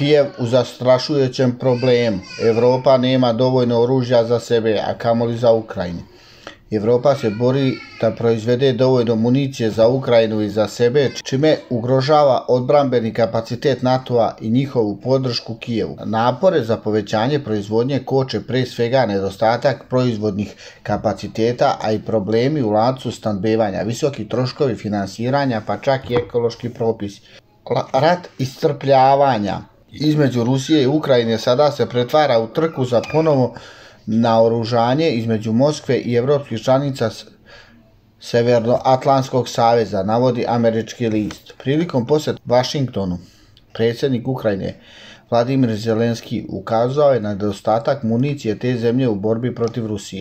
Kijev u zastrašujućem problemu. Evropa nema dovoljno oružja za sebe, a kamoli za Ukrajinu. Evropa se bori da proizvede dovoljno municije za Ukrajinu i za sebe, čime ugrožava odbrambeni kapacitet NATO-a i njihovu podršku Kijevu. Napore za povećanje proizvodnje koče pre svega nedostatak proizvodnih kapaciteta, a i problemi u lancu stanbevanja, visoki troškovi finansiranja, pa čak i ekološki propis. Rat istrpljavanja između Rusije i Ukrajine sada se pretvara u trku za ponovo naoružanje između Moskve i evropskih članica Severnoatlantskog saveza, navodi američki list. Prilikom posjet Vašingtonu, predsjednik Ukrajine Vladimir Zelenski ukazao je na nedostatak municije te zemlje u borbi protiv Rusije.